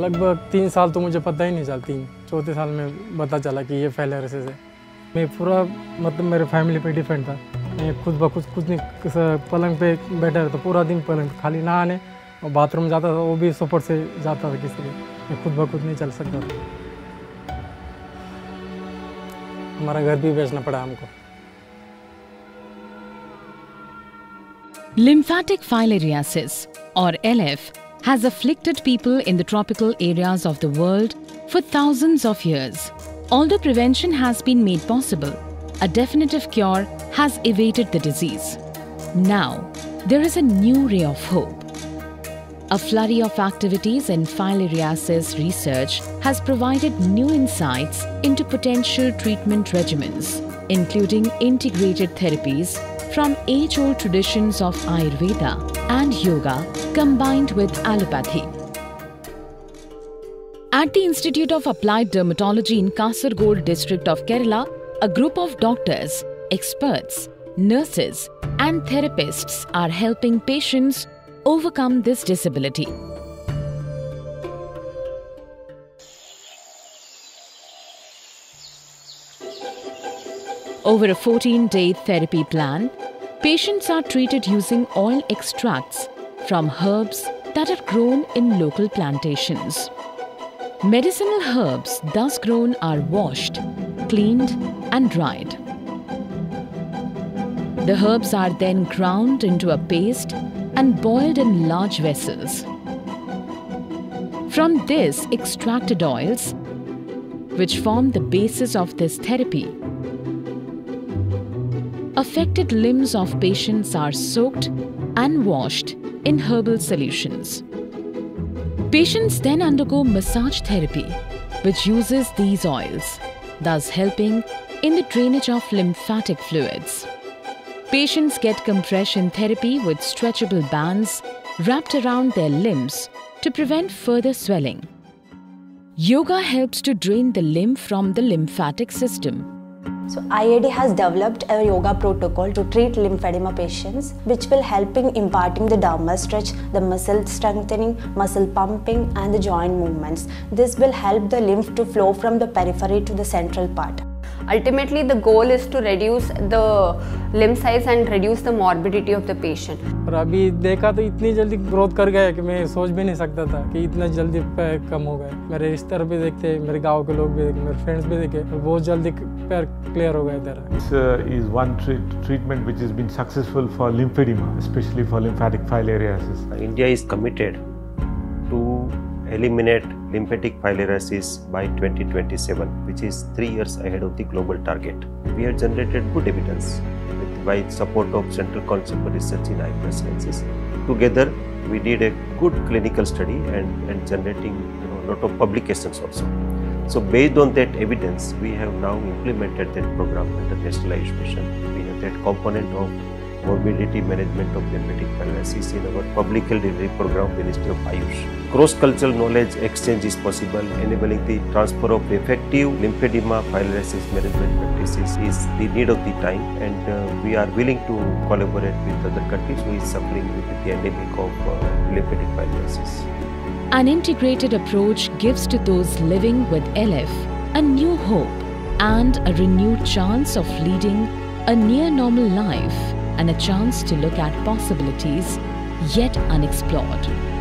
लगभग तीन साल तो मुझे पता ही नहीं चला तीन चौथे साल में पता चला कि ये फैलेरिसिस है मैं पूरा मतलब मेरे फैमिली पे डिपेंड था। मैं खुद ब खुद कुछ नहीं पलंग पे बैठा रहता पूरा दिन पलंग खाली नहाने और बाथरूम जाता था वो भी सपोर्ट से जाता था किसी के। मैं खुद ब खुद नहीं चल सकता था। हमारा घर भी बेचना पड़ा हमको। Lymphatic filariasis, or LF, has afflicted people in the tropical areas of the world for thousands of years. Although prevention has been made possible, a definitive cure has evaded the disease. Now, there is a new ray of hope. A flurry of activities in filariasis research has provided new insights into potential treatment regimens, including integrated therapies from age old traditions of Ayurveda and yoga combined with allopathy. At the Institute of Applied Dermatology in Kasargod district of Kerala, a group of doctors, experts, nurses, and therapists are helping patients overcome this disability. Over a 14 day therapy plan, patients are treated using oil extracts from herbs that are grown in local plantations. Medicinal herbs thus grown are washed, cleaned, and dried. The herbs are then ground into a paste and boiled in large vessels. From this, extracted oils, which form the basis of this therapy, affected limbs of patients are soaked and washed in herbal solutions. Patients then undergo massage therapy, which uses these oils, thus helping in the drainage of lymphatic fluids. Patients get compression therapy with stretchable bands wrapped around their limbs to prevent further swelling. Yoga helps to drain the lymph from the lymphatic system. So IAD has developed a yoga protocol to treat lymphedema patients which will help in imparting the dermal stretch, the muscle strengthening, muscle pumping and the joint movements. This will help the lymph to flow from the periphery to the central part. Ultimately, the goal is to reduce the limb size and reduce the morbidity of the patient. और अभी देखा तो इतनी जल्दी growth कर गया कि मैं सोच भी नहीं सकता था कि इतना जल्दी पैर कम हो गए मेरे रिश्तेदार भी देखते मेरे गाँव के लोग भी देखे मेरे फ्रेंड्स भी देखे और बहुत जल्दी पैर क्लियर हो गए इधर This uh, is one treat- treatment which has been successful for lymphedema, especially for lymphatic filariasis. India is committed eliminate lymphatic filariasis by 2027, which is three years ahead of the global target. We have generated good evidence with by support of Central Council for Research in Ayurveda Sciences. Together, we did a good clinical study and, and generating you know, lot of publications also. So based on that evidence, we have now implemented that program under National Mission. We have that component of morbidity management of lymphatic filariasis in our public health delivery program, Ministry of Ayush. Cross-cultural knowledge exchange is possible, enabling the transfer of effective lymphedema filariasis management practices is the need of the time and uh, we are willing to collaborate with other countries who is suffering with the endemic of uh, lymphatic filariasis. An integrated approach gives to those living with LF a new hope and a renewed chance of leading a near normal life and a chance to look at possibilities yet unexplored.